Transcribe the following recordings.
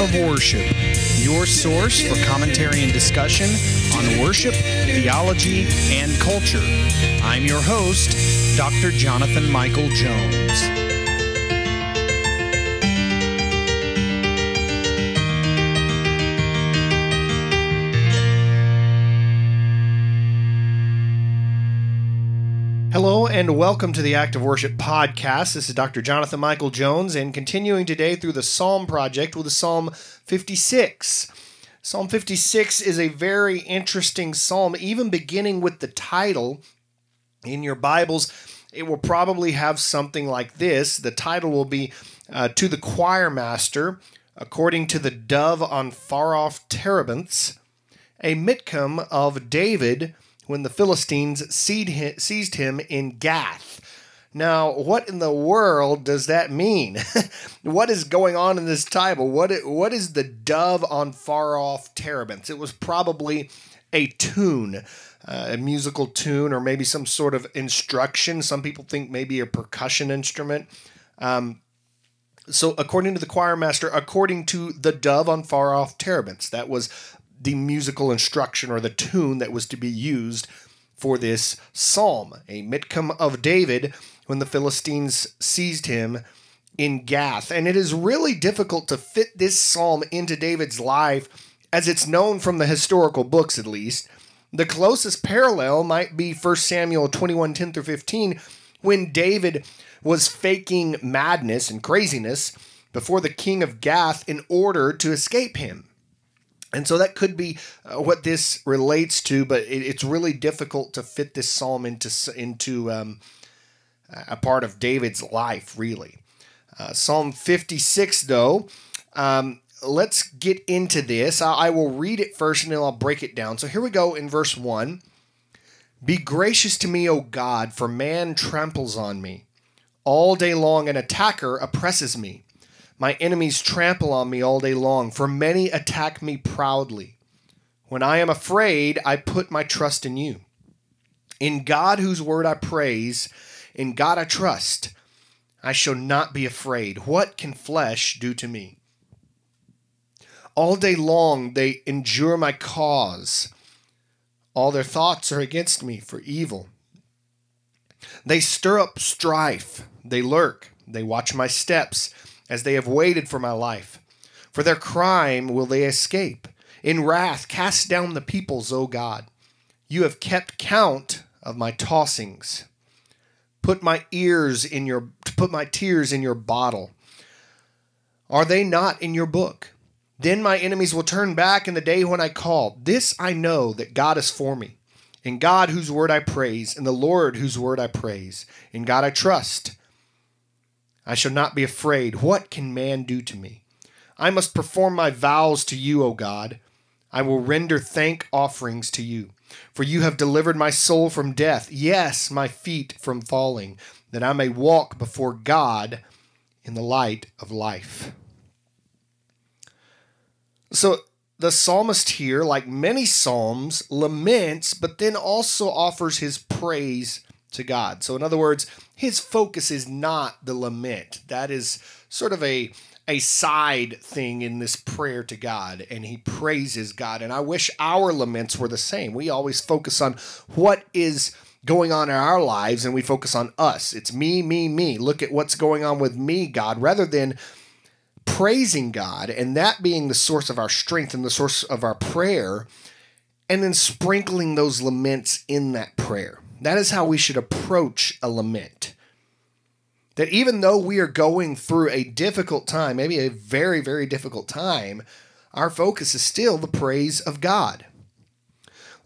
of Worship, your source for commentary and discussion on worship, theology, and culture. I'm your host, Dr. Jonathan Michael Jones. And welcome to the Act of Worship podcast. This is Dr. Jonathan Michael Jones and continuing today through the Psalm Project with Psalm 56. Psalm 56 is a very interesting psalm, even beginning with the title in your Bibles. It will probably have something like this. The title will be uh, To the Choir Master, according to the dove on far off terebinths, a miktam of David when the Philistines seized him in Gath. Now, what in the world does that mean? what is going on in this title? What what is the dove on far off terebinths? It was probably a tune, uh, a musical tune, or maybe some sort of instruction. Some people think maybe a percussion instrument. Um, so, according to the choir master, according to the dove on far off terebinths, that was the musical instruction or the tune that was to be used for this psalm, a miktam of David when the Philistines seized him in Gath. And it is really difficult to fit this psalm into David's life as it's known from the historical books at least. The closest parallel might be 1 Samuel 21 10 through 15, when David was faking madness and craziness before the king of Gath in order to escape him. And so that could be uh, what this relates to, but it, it's really difficult to fit this psalm into into um, a part of David's life, really. Uh, psalm 56, though, um, let's get into this. I, I will read it first and then I'll break it down. So here we go in verse 1. Be gracious to me, O God, for man tramples on me. All day long, an attacker oppresses me. My enemies trample on me all day long, for many attack me proudly. When I am afraid, I put my trust in you. In God, whose word I praise, in God I trust. I shall not be afraid. What can flesh do to me? All day long they endure my cause. All their thoughts are against me for evil. They stir up strife. They lurk. They watch my steps as they have waited for my life. For their crime will they escape. In wrath, cast down the peoples, O God. You have kept count of my tossings. Put my ears in your to put my tears in your bottle. Are they not in your book? Then my enemies will turn back in the day when I call. This I know that God is for me. In God whose word I praise, in the Lord whose word I praise. In God I trust. I shall not be afraid. What can man do to me? I must perform my vows to you, O God. I will render thank offerings to you. For you have delivered my soul from death, yes, my feet from falling, that I may walk before God in the light of life. So the psalmist here, like many psalms, laments, but then also offers his praise to God. So, in other words, his focus is not the lament. That is sort of a a side thing in this prayer to God, and he praises God. And I wish our laments were the same. We always focus on what is going on in our lives, and we focus on us. It's me, me, me. Look at what's going on with me, God, rather than praising God and that being the source of our strength and the source of our prayer, and then sprinkling those laments in that prayer. That is how we should approach a lament. That even though we are going through a difficult time, maybe a very, very difficult time, our focus is still the praise of God.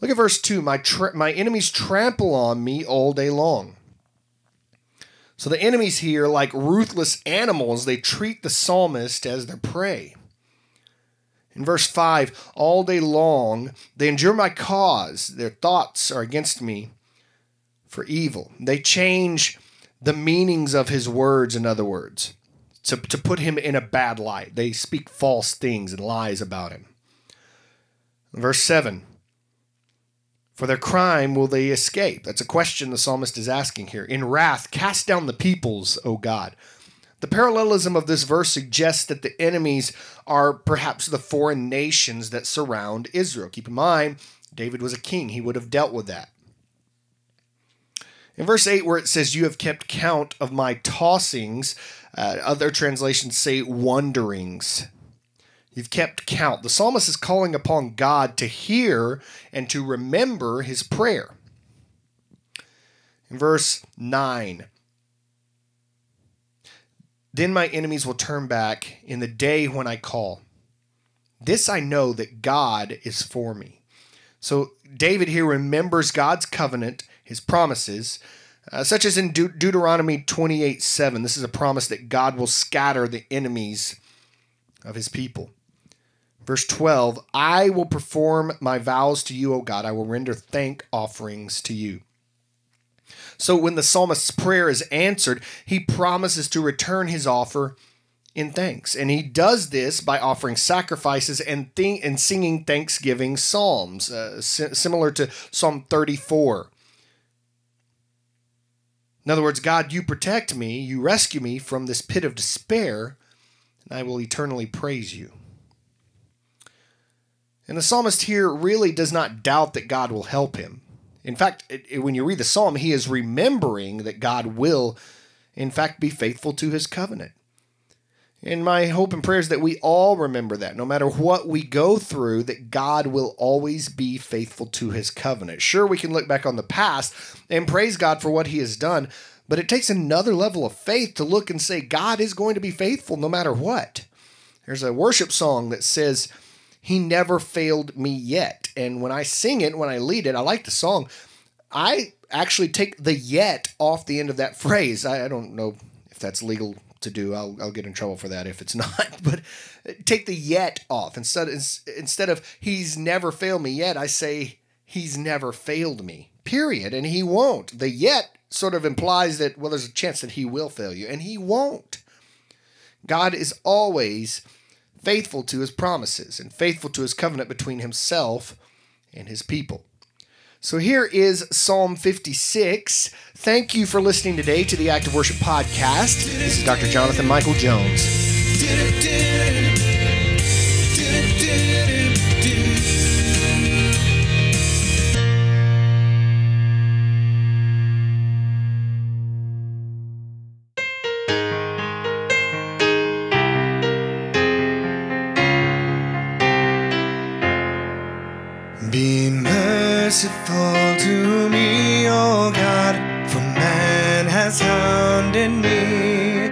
Look at verse 2 My, tra- my enemies trample on me all day long. So the enemies here, like ruthless animals, they treat the psalmist as their prey. In verse 5, all day long they endure my cause, their thoughts are against me for evil. They change the meanings of his words, in other words, to, to put him in a bad light. They speak false things and lies about him. Verse 7 For their crime will they escape? That's a question the psalmist is asking here. In wrath, cast down the peoples, O God. The parallelism of this verse suggests that the enemies are perhaps the foreign nations that surround Israel. Keep in mind, David was a king, he would have dealt with that. In verse 8, where it says, You have kept count of my tossings, uh, other translations say wanderings. You've kept count. The psalmist is calling upon God to hear and to remember his prayer. In verse 9, then my enemies will turn back in the day when I call. This I know that God is for me. So David here remembers God's covenant, his promises, uh, such as in De- Deuteronomy 28 7. This is a promise that God will scatter the enemies of his people. Verse 12 I will perform my vows to you, O God. I will render thank offerings to you. So when the psalmist's prayer is answered, he promises to return his offer in thanks. And he does this by offering sacrifices and, and singing thanksgiving psalms, uh, si- similar to Psalm 34. In other words, God, you protect me, you rescue me from this pit of despair, and I will eternally praise you. And the psalmist here really does not doubt that God will help him. In fact, it, it, when you read the psalm, he is remembering that God will, in fact, be faithful to his covenant. And my hope and prayer is that we all remember that no matter what we go through, that God will always be faithful to his covenant. Sure, we can look back on the past and praise God for what he has done, but it takes another level of faith to look and say, God is going to be faithful no matter what. There's a worship song that says, he never failed me yet. And when I sing it, when I lead it, I like the song. I actually take the yet off the end of that phrase. I, I don't know if that's legal to do. I'll, I'll get in trouble for that if it's not. But take the yet off. Instead, instead of he's never failed me yet, I say he's never failed me, period. And he won't. The yet sort of implies that, well, there's a chance that he will fail you, and he won't. God is always faithful to his promises and faithful to his covenant between himself and his people. So here is Psalm 56. Thank you for listening today to the Act of Worship Podcast. This is Dr. Jonathan Michael Jones. Merciful to me, O God, for man has hounded me.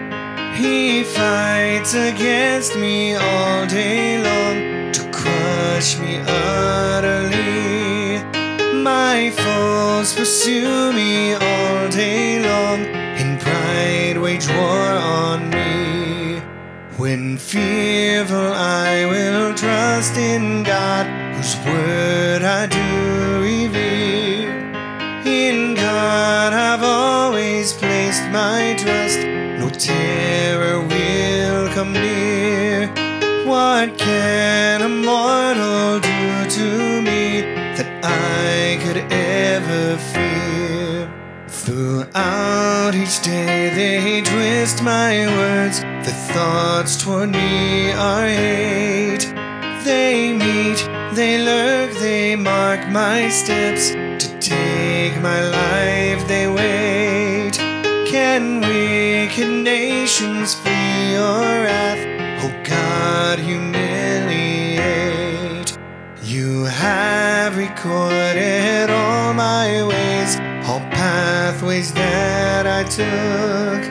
He fights against me all day long to crush me utterly. My foes pursue me all day long, in pride wage war on me. When fearful, I will trust in God, whose word I do revere. In God I've always placed my trust, no terror will come near. What can a mortal do to me that I could ever fear? Throughout each day they twist my words, the thoughts toward me are hate. They meet, they lurk, they mark my steps. To take my life, they wait. Can wicked nations flee your wrath? Oh God, humiliate. You have recorded all my ways, all pathways that I took.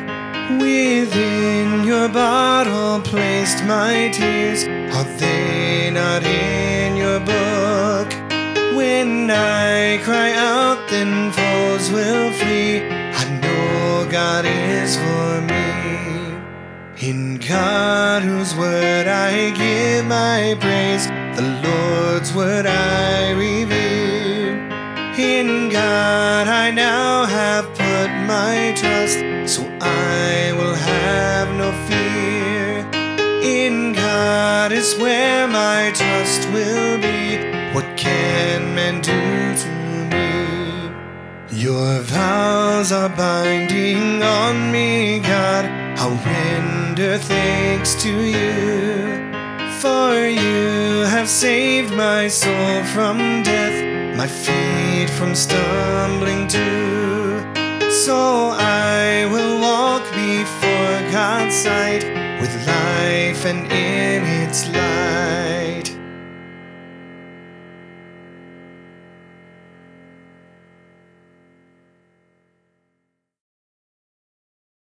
Within your bottle placed my tears, are they not in your book? When I cry out, then foes will flee. I know God is for me. In God, whose word I give my praise, the Lord's word I revere. In God, my trust will be. What can men do to me? Your vows are binding on me, God. I'll render thanks to you. For you have saved my soul from death, my feet from stumbling too.